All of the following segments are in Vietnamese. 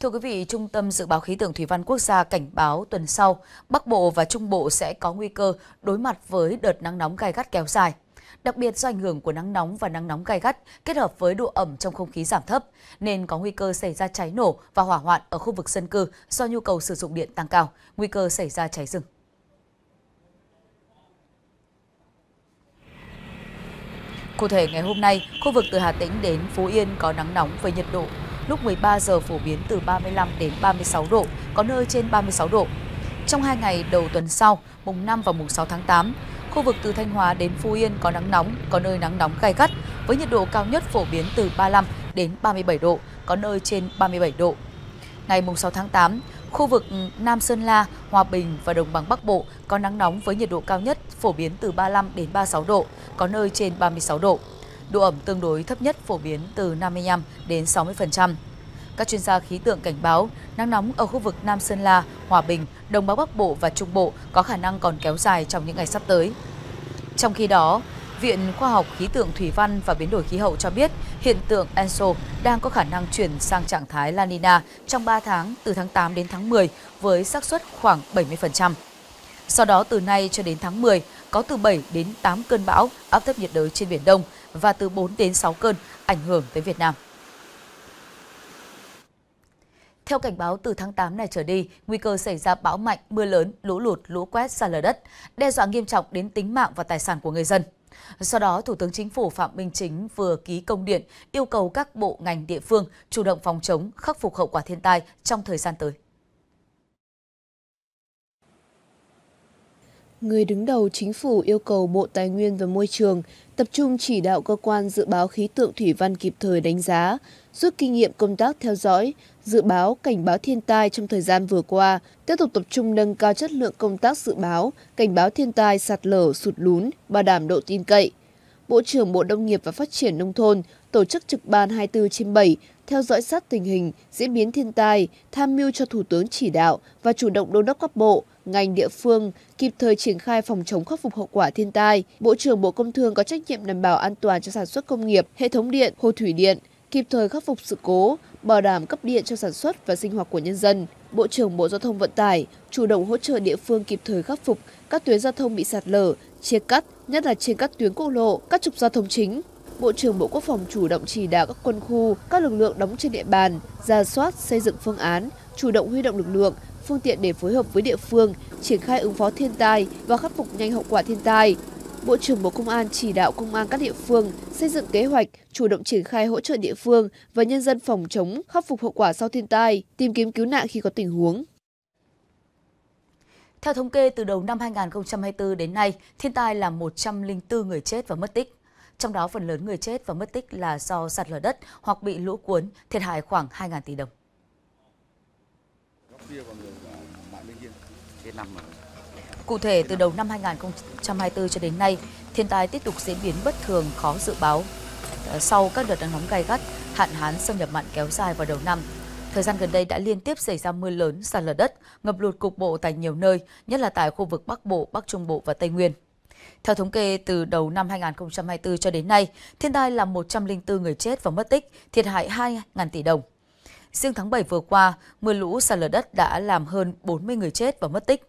Thưa quý vị, Trung tâm Dự báo Khí tượng Thủy văn Quốc gia cảnh báo tuần sau, Bắc Bộ và Trung Bộ sẽ có nguy cơ đối mặt với đợt nắng nóng gai gắt kéo dài. Đặc biệt do ảnh hưởng của nắng nóng và nắng nóng gai gắt kết hợp với độ ẩm trong không khí giảm thấp, nên có nguy cơ xảy ra cháy nổ và hỏa hoạn ở khu vực dân cư do nhu cầu sử dụng điện tăng cao, nguy cơ xảy ra cháy rừng. Cụ thể, ngày hôm nay, khu vực từ Hà Tĩnh đến Phú Yên có nắng nóng với nhiệt độ lúc 13 giờ phổ biến từ 35 đến 36 độ, có nơi trên 36 độ. Trong hai ngày đầu tuần sau, mùng 5 và mùng 6 tháng 8, khu vực từ Thanh Hóa đến Phú Yên có nắng nóng, có nơi nắng nóng gai gắt, với nhiệt độ cao nhất phổ biến từ 35 đến 37 độ, có nơi trên 37 độ. Ngày mùng 6 tháng 8, khu vực Nam Sơn La, Hòa Bình và Đồng bằng Bắc Bộ có nắng nóng với nhiệt độ cao nhất phổ biến từ 35 đến 36 độ, có nơi trên 36 độ độ ẩm tương đối thấp nhất phổ biến từ 55 đến 60%. Các chuyên gia khí tượng cảnh báo nắng nóng ở khu vực Nam Sơn La, Hòa Bình, đồng Bắc Bắc Bộ và Trung Bộ có khả năng còn kéo dài trong những ngày sắp tới. Trong khi đó, Viện Khoa học Khí tượng Thủy văn và Biến đổi khí hậu cho biết hiện tượng Enso đang có khả năng chuyển sang trạng thái La Nina trong 3 tháng từ tháng 8 đến tháng 10 với xác suất khoảng 70%. Sau đó từ nay cho đến tháng 10 có từ 7 đến 8 cơn bão áp thấp nhiệt đới trên Biển Đông và từ 4 đến 6 cơn ảnh hưởng tới Việt Nam. Theo cảnh báo từ tháng 8 này trở đi, nguy cơ xảy ra bão mạnh, mưa lớn, lũ lụt, lũ quét, sạt lở đất, đe dọa nghiêm trọng đến tính mạng và tài sản của người dân. Sau đó, Thủ tướng Chính phủ Phạm Minh Chính vừa ký công điện yêu cầu các bộ ngành địa phương chủ động phòng chống, khắc phục hậu quả thiên tai trong thời gian tới. Người đứng đầu chính phủ yêu cầu Bộ Tài nguyên và Môi trường tập trung chỉ đạo cơ quan dự báo khí tượng thủy văn kịp thời đánh giá, rút kinh nghiệm công tác theo dõi, dự báo, cảnh báo thiên tai trong thời gian vừa qua, tiếp tục tập trung nâng cao chất lượng công tác dự báo, cảnh báo thiên tai sạt lở, sụt lún, bảo đảm độ tin cậy. Bộ trưởng Bộ Nông nghiệp và Phát triển Nông thôn tổ chức trực ban 24 trên 7, theo dõi sát tình hình, diễn biến thiên tai, tham mưu cho Thủ tướng chỉ đạo và chủ động đôn đốc các bộ, ngành địa phương kịp thời triển khai phòng chống khắc phục hậu quả thiên tai. Bộ trưởng Bộ Công Thương có trách nhiệm đảm bảo an toàn cho sản xuất công nghiệp, hệ thống điện, hồ thủy điện, kịp thời khắc phục sự cố, bảo đảm cấp điện cho sản xuất và sinh hoạt của nhân dân. Bộ trưởng Bộ Giao thông Vận tải chủ động hỗ trợ địa phương kịp thời khắc phục các tuyến giao thông bị sạt lở, chia cắt, nhất là trên các tuyến quốc lộ, các trục giao thông chính. Bộ trưởng Bộ Quốc phòng chủ động chỉ đạo các quân khu, các lực lượng đóng trên địa bàn, ra soát, xây dựng phương án, chủ động huy động lực lượng, phương tiện để phối hợp với địa phương, triển khai ứng phó thiên tai và khắc phục nhanh hậu quả thiên tai. Bộ trưởng Bộ Công an chỉ đạo công an các địa phương xây dựng kế hoạch, chủ động triển khai hỗ trợ địa phương và nhân dân phòng chống, khắc phục hậu quả sau thiên tai, tìm kiếm cứu nạn khi có tình huống. Theo thống kê từ đầu năm 2024 đến nay, thiên tai làm 104 người chết và mất tích. Trong đó phần lớn người chết và mất tích là do sạt lở đất hoặc bị lũ cuốn, thiệt hại khoảng 2.000 tỷ đồng. Cụ thể, từ đầu năm 2024 cho đến nay, thiên tai tiếp tục diễn biến bất thường khó dự báo. Ờ, sau các đợt nắng nóng gai gắt, hạn hán xâm nhập mặn kéo dài vào đầu năm, thời gian gần đây đã liên tiếp xảy ra mưa lớn, sạt lở đất, ngập lụt cục bộ tại nhiều nơi, nhất là tại khu vực Bắc Bộ, Bắc Trung Bộ và Tây Nguyên. Theo thống kê, từ đầu năm 2024 cho đến nay, thiên tai làm 104 người chết và mất tích, thiệt hại 2.000 tỷ đồng. Riêng tháng 7 vừa qua, mưa lũ sạt lở đất đã làm hơn 40 người chết và mất tích.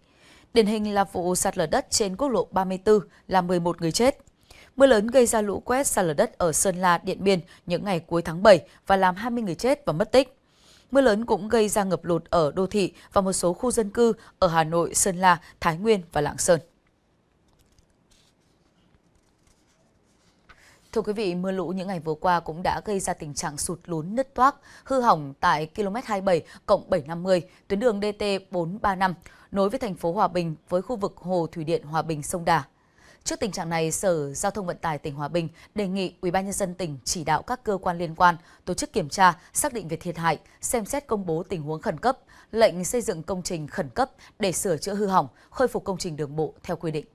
Điển hình là vụ sạt lở đất trên quốc lộ 34 làm 11 người chết. Mưa lớn gây ra lũ quét sạt lở đất ở Sơn La, Điện Biên những ngày cuối tháng 7 và làm 20 người chết và mất tích. Mưa lớn cũng gây ra ngập lụt ở đô thị và một số khu dân cư ở Hà Nội, Sơn La, Thái Nguyên và Lạng Sơn. Thưa quý vị, mưa lũ những ngày vừa qua cũng đã gây ra tình trạng sụt lún nứt toác, hư hỏng tại km 27 cộng 750, tuyến đường DT 435, nối với thành phố Hòa Bình với khu vực Hồ Thủy Điện Hòa Bình Sông Đà. Trước tình trạng này, Sở Giao thông Vận tải tỉnh Hòa Bình đề nghị UBND tỉnh chỉ đạo các cơ quan liên quan tổ chức kiểm tra, xác định về thiệt hại, xem xét công bố tình huống khẩn cấp, lệnh xây dựng công trình khẩn cấp để sửa chữa hư hỏng, khôi phục công trình đường bộ theo quy định.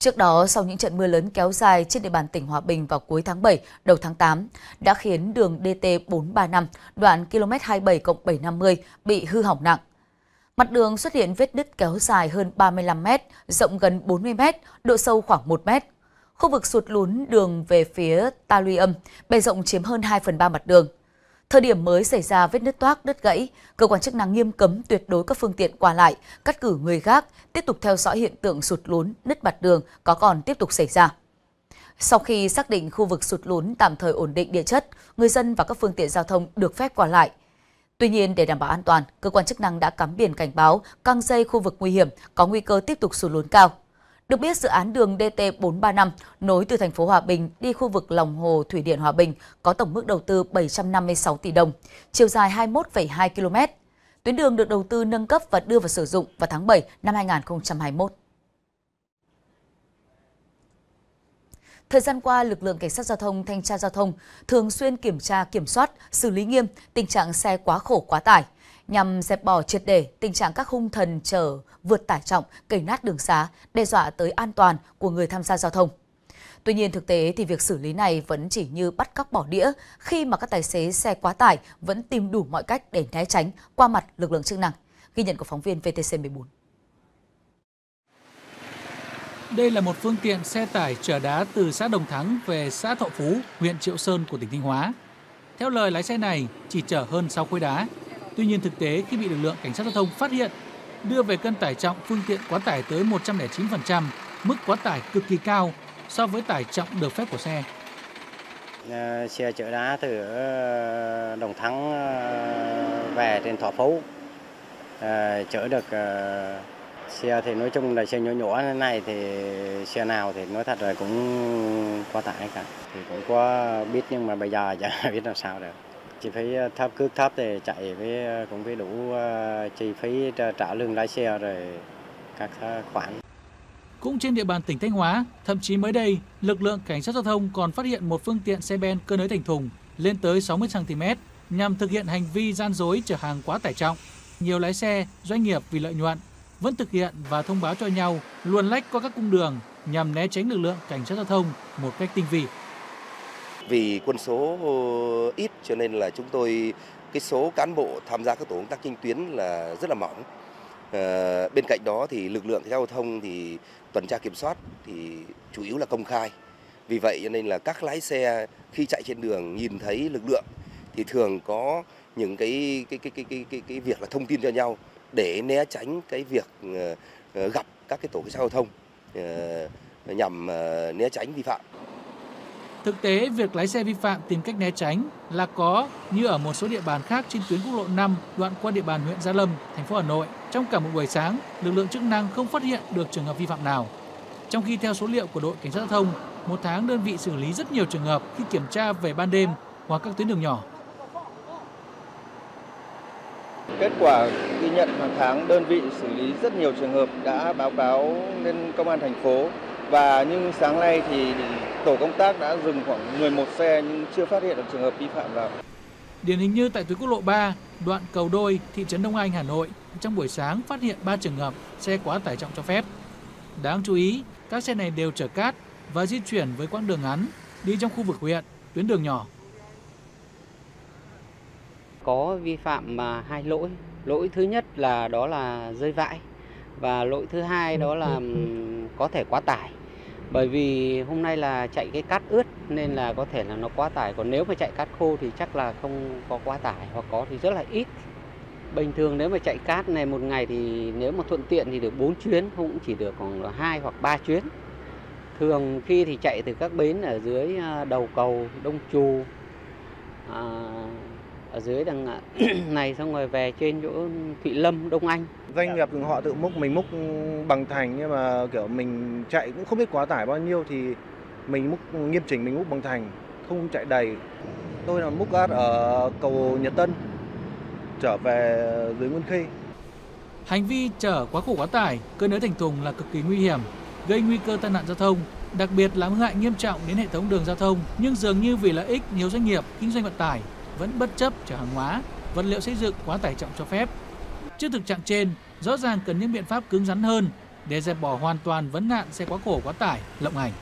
Trước đó, sau những trận mưa lớn kéo dài trên địa bàn tỉnh Hòa Bình vào cuối tháng 7, đầu tháng 8, đã khiến đường DT435, đoạn km 27 750 bị hư hỏng nặng. Mặt đường xuất hiện vết nứt kéo dài hơn 35 m, rộng gần 40 m, độ sâu khoảng 1 m. Khu vực sụt lún đường về phía ta luy âm, bề rộng chiếm hơn 2 phần 3 mặt đường. Thời điểm mới xảy ra vết nứt toác, đứt gãy, cơ quan chức năng nghiêm cấm tuyệt đối các phương tiện qua lại, cắt cử người gác, tiếp tục theo dõi hiện tượng sụt lún, nứt mặt đường có còn tiếp tục xảy ra. Sau khi xác định khu vực sụt lún tạm thời ổn định địa chất, người dân và các phương tiện giao thông được phép qua lại. Tuy nhiên, để đảm bảo an toàn, cơ quan chức năng đã cắm biển cảnh báo căng dây khu vực nguy hiểm có nguy cơ tiếp tục sụt lún cao. Được biết, dự án đường DT435 nối từ thành phố Hòa Bình đi khu vực lòng hồ Thủy điện Hòa Bình có tổng mức đầu tư 756 tỷ đồng, chiều dài 21,2 km. Tuyến đường được đầu tư nâng cấp và đưa vào sử dụng vào tháng 7 năm 2021. Thời gian qua, lực lượng cảnh sát giao thông, thanh tra giao thông thường xuyên kiểm tra, kiểm soát, xử lý nghiêm tình trạng xe quá khổ quá tải, nhằm dẹp bỏ triệt để tình trạng các hung thần chở vượt tải trọng, cày nát đường xá, đe dọa tới an toàn của người tham gia giao thông. Tuy nhiên thực tế thì việc xử lý này vẫn chỉ như bắt cóc bỏ đĩa khi mà các tài xế xe quá tải vẫn tìm đủ mọi cách để né tránh qua mặt lực lượng chức năng. Ghi nhận của phóng viên VTC14. Đây là một phương tiện xe tải chở đá từ xã Đồng Thắng về xã Thọ Phú, huyện Triệu Sơn của tỉnh Thanh Hóa. Theo lời lái xe này, chỉ chở hơn 6 khối đá. Tuy nhiên thực tế khi bị lực lượng cảnh sát giao thông phát hiện, đưa về cân tải trọng phương tiện quá tải tới 109%, mức quá tải cực kỳ cao so với tải trọng được phép của xe. Ờ, xe chở đá từ ờ, Đồng Thắng ờ, về trên Thọ Phú, chở được xe thì nói chung là xe nhỏ nhỏ này thì xe nào thì nói thật là cũng quá tải cả. Thì cũng có biết nhưng mà bây giờ chả biết làm sao được chi phí ờ, thấp cước thấp thì chạy với ờ, cũng với đủ ờ, chi phí trả lương lái xe rồi các khoản cũng trên địa bàn tỉnh Thanh Hóa, thậm chí mới đây, lực lượng cảnh sát giao thông còn phát hiện một phương tiện xe ben cơ nới thành thùng lên tới 60 cm nhằm thực hiện hành vi gian dối chở hàng quá tải trọng. Nhiều lái xe, doanh nghiệp vì lợi nhuận vẫn thực hiện và thông báo cho nhau luồn lách qua các cung đường nhằm né tránh lực lượng cảnh sát giao thông một cách tinh vi. Vì quân số ít cho nên là chúng tôi cái số cán bộ tham gia các tổ công tác trên tuyến là rất là mỏng. À, bên cạnh đó thì lực lượng giao thông thì tuần tra kiểm soát thì chủ yếu là công khai. Vì vậy cho nên là các lái xe khi chạy trên đường nhìn thấy lực lượng thì thường có những cái cái cái cái cái cái, cái việc là thông tin cho nhau để né tránh cái việc ờ, gặp các cái tổ cảnh sát giao thông ờ, nhằm né tránh vi phạm. Thực tế, việc lái xe vi phạm tìm cách né tránh là có như ở một số địa bàn khác trên tuyến quốc lộ 5 đoạn qua địa bàn huyện Gia Lâm, thành phố Hà Nội. Trong cả một buổi sáng, lực lượng chức năng không phát hiện được trường hợp vi phạm nào. Trong khi theo số liệu của đội cảnh sát giao thông, một tháng đơn vị xử lý rất nhiều trường hợp khi kiểm tra về ban đêm hoặc các tuyến đường nhỏ. Kết quả ghi nhận hàng tháng đơn vị xử lý rất nhiều trường hợp đã báo cáo lên công an thành phố và nhưng sáng nay thì tổ công tác đã dừng khoảng 11 xe nhưng chưa phát hiện được trường hợp vi phạm nào. Điển hình như tại tuyến quốc lộ 3, đoạn cầu đôi, thị trấn Đông Anh, Hà Nội, trong buổi sáng phát hiện 3 trường hợp xe quá tải trọng cho phép. Đáng chú ý, các xe này đều chở cát và di chuyển với quãng đường ngắn, đi trong khu vực huyện, tuyến đường nhỏ có vi phạm mà hai lỗi. Lỗi thứ nhất là đó là rơi vãi và lỗi thứ hai đó là có thể quá tải. Bởi vì hôm nay là chạy cái cát ướt nên là có thể là nó quá tải. Còn nếu mà chạy cát khô thì chắc là không có quá tải hoặc có thì rất là ít. Bình thường nếu mà chạy cát này một ngày thì nếu mà thuận tiện thì được 4 chuyến, cũng chỉ được khoảng hai hoặc 3 chuyến. Thường khi thì chạy từ các bến ở dưới à, đầu cầu Đông Trù, à, ở dưới đằng này xong rồi về trên chỗ Thụy Lâm, Đông Anh. Doanh nghiệp họ tự múc mình múc bằng thành nhưng mà kiểu mình chạy cũng không biết quá tải bao nhiêu thì mình múc nghiêm chỉnh mình múc bằng thành, không chạy đầy. Tôi là múc cát ở cầu Nhật Tân trở về dưới Nguyên Khê. Hành vi chở quá khổ quá tải, cơi nới thành thùng là cực kỳ nguy hiểm, gây nguy cơ tai nạn giao thông, đặc biệt làm hại nghiêm trọng đến hệ thống đường giao thông. Nhưng dường như vì lợi ích, nhiều doanh nghiệp kinh doanh vận tải vẫn bất chấp chở hàng hóa, vật liệu xây dựng quá tải trọng cho phép. Trước thực trạng trên, rõ ràng cần những biện pháp cứng rắn hơn để dẹp bỏ hoàn toàn vấn nạn xe quá khổ quá tải, lộng hành.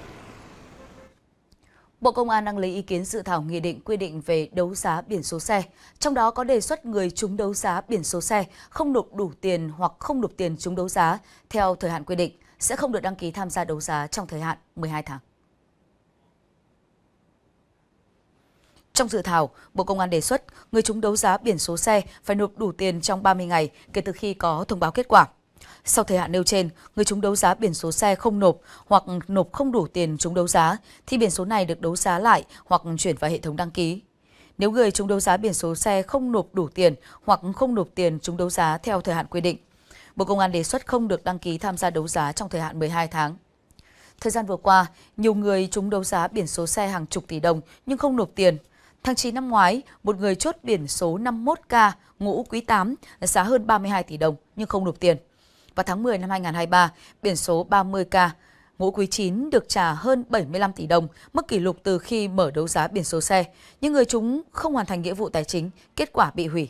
Bộ Công an đang lấy ý kiến dự thảo nghị định quy định về đấu giá biển số xe. Trong đó có đề xuất người trúng đấu giá biển số xe không nộp đủ tiền hoặc không nộp tiền trúng đấu giá theo thời hạn quy định sẽ không được đăng ký tham gia đấu giá trong thời hạn 12 tháng. Trong dự thảo, Bộ Công an đề xuất người chúng đấu giá biển số xe phải nộp đủ tiền trong 30 ngày kể từ khi có thông báo kết quả. Sau thời hạn nêu trên, người chúng đấu giá biển số xe không nộp hoặc nộp không đủ tiền chúng đấu giá thì biển số này được đấu giá lại hoặc chuyển vào hệ thống đăng ký. Nếu người chúng đấu giá biển số xe không nộp đủ tiền hoặc không nộp tiền chúng đấu giá theo thời hạn quy định, Bộ Công an đề xuất không được đăng ký tham gia đấu giá trong thời hạn 12 tháng. Thời gian vừa qua, nhiều người chúng đấu giá biển số xe hàng chục tỷ đồng nhưng không nộp tiền. Tháng 9 năm ngoái, một người chốt biển số 51K ngũ quý 8 giá hơn 32 tỷ đồng nhưng không nộp tiền. Và tháng 10 năm 2023, biển số 30K ngũ quý 9 được trả hơn 75 tỷ đồng, mức kỷ lục từ khi mở đấu giá biển số xe, nhưng người chúng không hoàn thành nghĩa vụ tài chính, kết quả bị hủy.